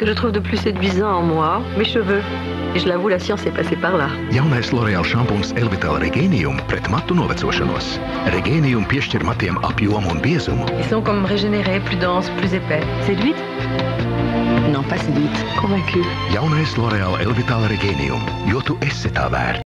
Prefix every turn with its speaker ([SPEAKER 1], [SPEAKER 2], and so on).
[SPEAKER 1] que je trouve de plus séduisant en moi Mes cheveux. Et je l'avoue, la science est passée par là.
[SPEAKER 2] Jaunais L'Oreal šampūns Elvital Regēnium pret matu novecošanos. Regēnium piešķir matiem apjomu un biezumu.
[SPEAKER 1] Ils sont comme régénérés, plus denses, plus épais. Séduite Non, pas séduite. Convaincue.
[SPEAKER 2] Jaunais L'Oreal Elvital Regēnium, jo tu esi tā vērts.